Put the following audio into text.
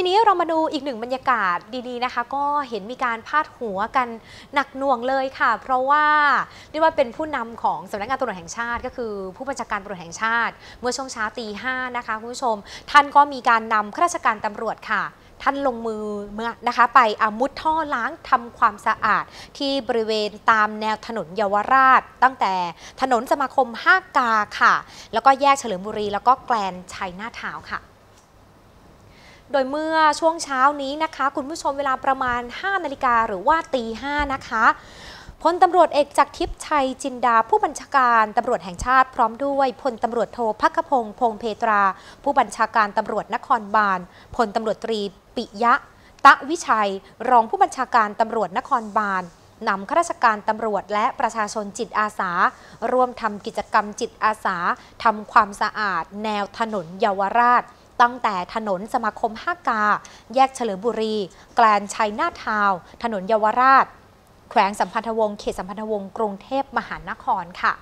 ทีนี้เรามาดูอีกหนึ่งบรรยากาศดีๆนะคะ ก็เห็นมีการพาดหัวกันหนักหน่วงเลยค่ะ เพราะว่าเรียกว่าเป็นผู้นำของสำนักงานตำรวจแห่งชาติ ก็คือผู้บัญชาการตำรวจแห่งชาติ เมื่อช่วงเช้าตีห้านะคะคุณผู้ชม ท่านก็มีการนำข้าราชการตำรวจค่ะท่านลงมือเมื่อนะคะไปอามุดท่อล้างทำความสะอาด ที่บริเวณตามแนวถนนเยาวราช ตั้งแต่ถนนสมาคมห้ากาค่ะ แล้วก็แยกเฉลิมบุรีแล้วก็แกลนชัยหน้าทาวค่ะ โดยเมื่อช่วงเช้านี้นะคะ คุณผู้ชมเวลาประมาณ 5 นาฬิกาหรือว่าตีห้านะคะพลตำรวจเอกจากทิพย์ชัยจินดาผู้บัญชาการตำรวจแห่งชาติพร้อมด้วยพลตำรวจโทพักพงศ์พงเพตรา ผู้บัญชาการตำรวจนครบาลพลตำรวจตรีปิยะ ตะวิชัย รองผู้บัญชาการตำรวจนครบาลนำข้าราชการตำรวจและประชาชนจิตอาสา ร่วมทำกิจกรรมจิตอาสาทำความสะอาด แนวถนนเยาวราช ตั้งแต่ถนนสมาคมห้ากา แยกเฉลิมบุรี แกลนชัยนาทาวถนนเยาวราช แขวงสัมพันธวงศ์เขตสัมพันธวงศ์กรุงเทพมหานครค่ะ